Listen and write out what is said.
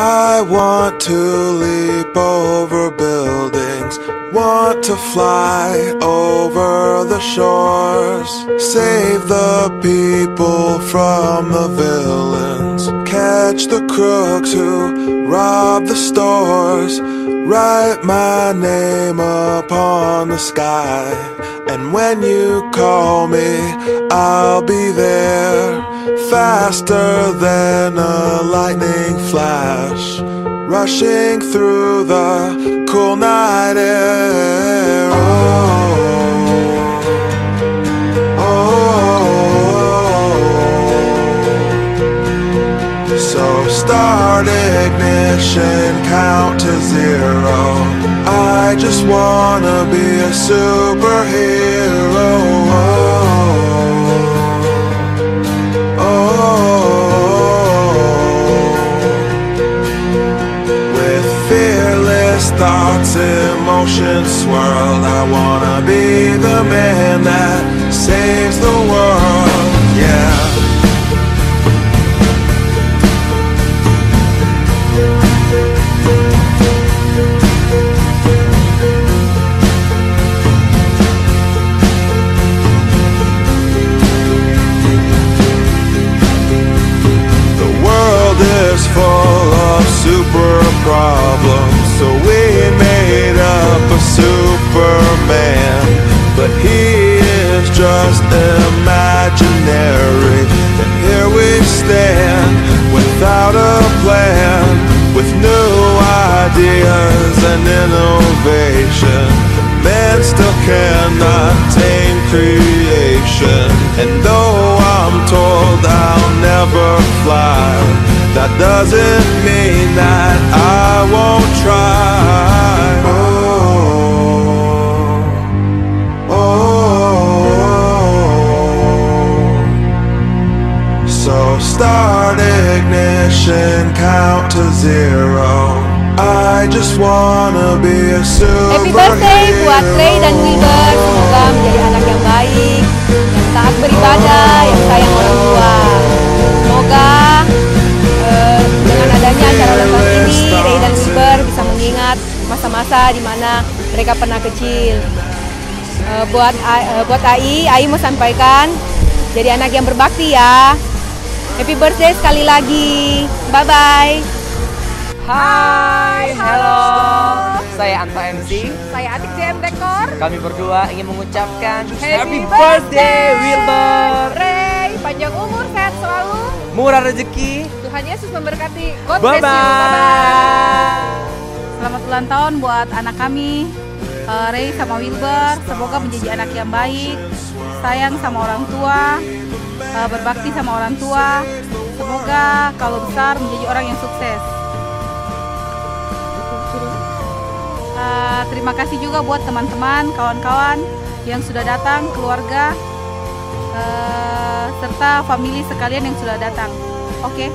I want to leap over buildings, want to fly over the shores, save the people from the villains, catch the crooks who rob the stores, write my name upon the sky. And when you call me, I'll be there faster than a lightning flash, rushing through the cool night air. Oh oh, oh, oh. So start ignition, count to zero. I just wanna be a superhero. Emotions swirl. I wanna be the man that saves the world. Yeah. The world is full of super problems, But he is just imaginary, and here we stand without a plan, with new ideas and innovation. Man still cannot tame creation, and though I'm told I'll never fly, that doesn't mean that I won't try. Ignition, count to zero. I just wanna be a Happy birthday buat Clay dan Wilber. Semoga menjadi anak yang baik, yang taat beribadah, yang sayang orang tua. Semoga eh, dengan adanya acara ulang tahun ini, Ray dan Wilber bisa mengingat masa-masa di mana mereka pernah kecil. Eh, buat eh, buat AI, AI mau sampaikan jadi anak yang berbakti ya. Happy birthday sekali lagi. Bye bye. Hai, halo. Saya Anto MC. Saya Atik JM Dekor. Kami berdua ingin mengucapkan Happy birthday, Wilbur. Ray, panjang umur, sehat selalu. Murah rezeki. Tuhan Yesus memberkati. God Bye bless you. Bye-bye. bye. Selamat ulang tahun buat anak kami, eh, Ray sama Wilber. Semoga menjadi anak yang baik, sayang sama orang tua, eh, berbakti sama orang tua. Semoga kalau besar menjadi orang yang sukses. Eh, terima kasih juga buat teman-teman, kawan-kawan yang sudah datang, keluarga, eh, serta family sekalian yang sudah datang. Oke,